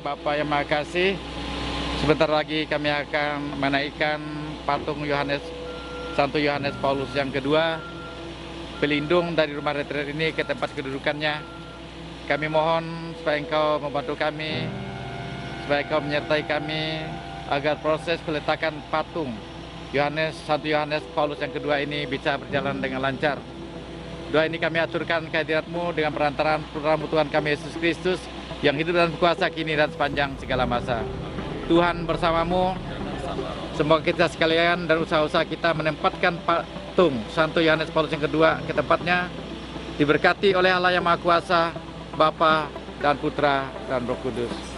Bapak yang Makasih, sebentar lagi kami akan menaikkan patung Yohanes Santo Yohanes Paulus yang kedua pelindung dari rumah retret ini ke tempat kedudukannya. Kami mohon supaya engkau membantu kami, supaya engkau menyertai kami agar proses peletakan patung Yohanes Santo Yohanes Paulus yang kedua ini bisa berjalan dengan lancar. Doa ini kami aturkan kehadiratmu dengan perantaraan putra Tuhan kami Yesus Kristus yang hidup dan berkuasa kini dan sepanjang segala masa. Tuhan bersamamu, semoga kita sekalian dan usaha-usaha kita menempatkan patung Santo Yohanes Paulus yang kedua ke tempatnya, diberkati oleh Allah yang Maha Kuasa, Bapa dan Putra dan Roh Kudus.